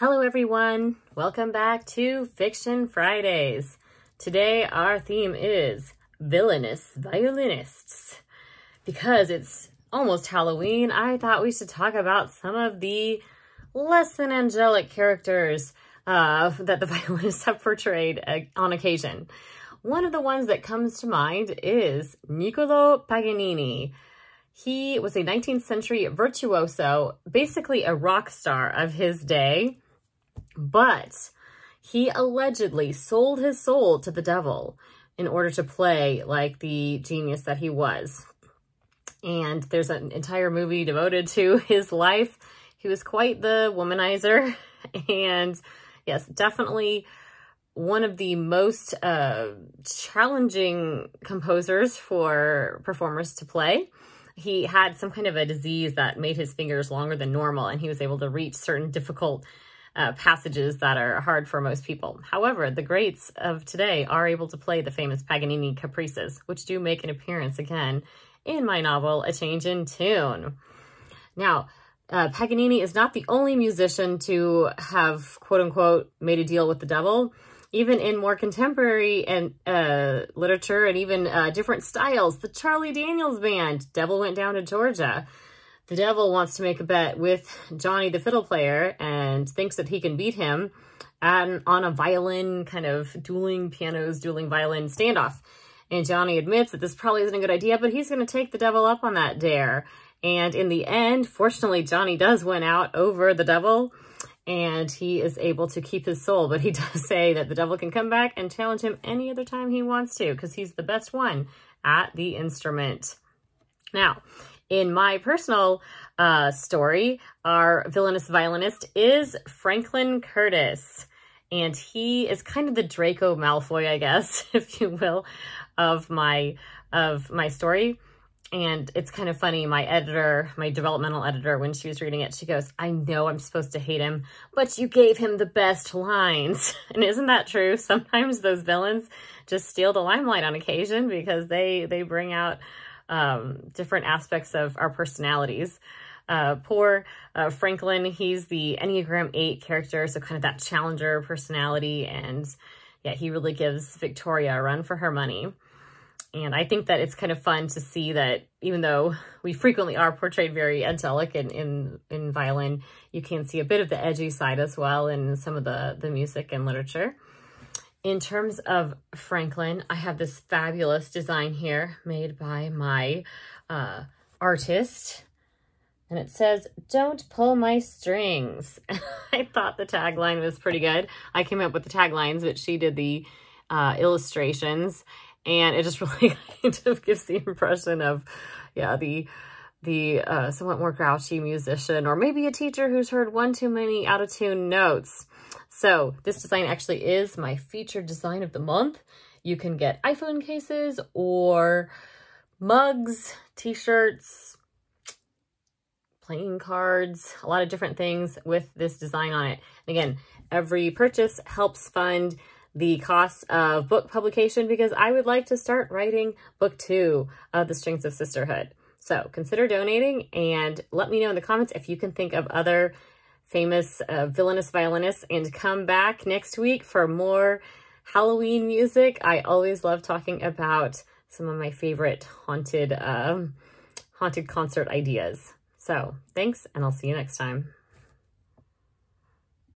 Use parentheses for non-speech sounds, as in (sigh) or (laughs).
Hello everyone, welcome back to Fiction Fridays. Today our theme is villainous violinists. Because it's almost Halloween, I thought we should talk about some of the less than angelic characters uh, (laughs) that the (laughs) violinists have portrayed uh, on occasion. One of the ones that comes to mind is Niccolo Paganini. He was a 19th century virtuoso, basically a rock star of his day. But he allegedly sold his soul to the devil in order to play like the genius that he was. And there's an entire movie devoted to (laughs) his life. He was quite the womanizer. (laughs) And yes, definitely one of the most uh, challenging composers for performers to play. He had some kind of a disease that made his fingers longer than normal, and he was able to reach certain difficult uh, passages that are hard for most people. However, the greats of today are able to play the famous Paganini caprices, which do make an appearance again in my novel, A Change in Tune. Now, uh, Paganini is not the only musician to have, quote unquote, made a deal with the devil. Even in more contemporary and uh, literature and even uh, different styles, the Charlie Daniels Band, Devil Went Down to Georgia, the devil wants to make a bet with Johnny the fiddle player and thinks that he can beat him on, on a violin kind of dueling pianos, dueling violin standoff. And Johnny admits that this probably isn't a good idea, but he's going to take the devil up on that dare. And in the end, fortunately, Johnny does win out over the devil and he is able to keep his soul. But he (laughs) does say that the devil can come back and challenge him any other time he wants to because he's the best one at the instrument. Now, in my personal uh, story, our villainous violinist is Franklin Curtis. And he is kind of the Draco Malfoy, I guess, (laughs) if you will, of my of my story. And it's kind of funny. My editor, my developmental editor, when she was reading it, she goes, I know I'm supposed to hate him, but you gave him the best lines. (laughs) And isn't that true? Sometimes those villains just steal the limelight on occasion because they, they bring out um, different aspects of our personalities. Uh, poor uh, Franklin, he's the Enneagram 8 character, so kind of that challenger personality. And yeah, he really gives Victoria a run for her money. And I think that it's kind of fun to see that even though we frequently are portrayed very angelic in, in, in violin, you can see a bit of the edgy side as well in some of the, the music and literature. In terms of Franklin, I have this fabulous design here made by my uh, artist. And it says, don't pull my strings. (laughs) I thought the tagline was pretty good. I came up with the taglines, but she did the uh, illustrations. And it just (laughs) really kind of gives the impression of, yeah, the the uh, somewhat more grouchy musician or maybe a teacher who's heard one too many out of tune notes. So this design actually is my featured design of the month. You can get iPhone cases or mugs, t-shirts, playing cards, a lot of different things with this design on it. And again, every purchase helps fund the cost of book publication because I would like to start writing book two of The Strings of Sisterhood. So consider donating and let me know in the comments if you can think of other famous uh, villainous violinists and come back next week for more Halloween music. I always love talking about some of my favorite haunted, um, haunted concert ideas. So thanks, and I'll see you next time.